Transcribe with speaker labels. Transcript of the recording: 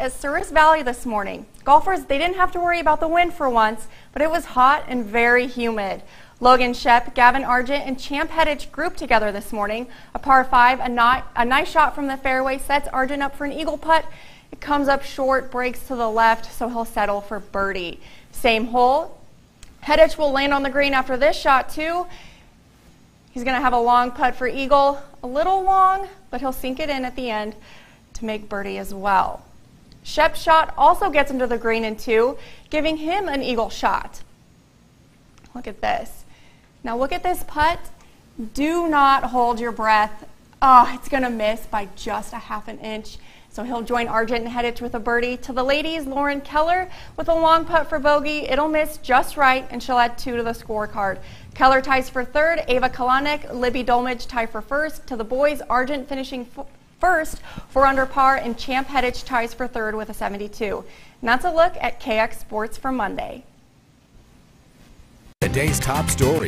Speaker 1: at Souris Valley this morning. Golfers, they didn't have to worry about the wind for once, but it was hot and very humid. Logan Shep, Gavin Argent, and Champ Hettich grouped together this morning. A par 5, a, not, a nice shot from the fairway sets Argent up for an eagle putt. It comes up short, breaks to the left, so he'll settle for birdie. Same hole. Hettich will land on the green after this shot, too. He's going to have a long putt for eagle, a little long, but he'll sink it in at the end to make birdie as well. Shep's shot also gets him to the green in two, giving him an eagle shot. Look at this. Now look at this putt. Do not hold your breath. Oh, it's going to miss by just a half an inch. So he'll join Argent and Hettich with a birdie. To the ladies, Lauren Keller with a long putt for bogey. It'll miss just right, and she'll add two to the scorecard. Keller ties for third. Ava Kalanek, Libby Dolmage tie for first. To the boys, Argent finishing first, four under par, and Champ Hettich ties for third with a 72. And that's a look at KX Sports for Monday.
Speaker 2: Today's top story.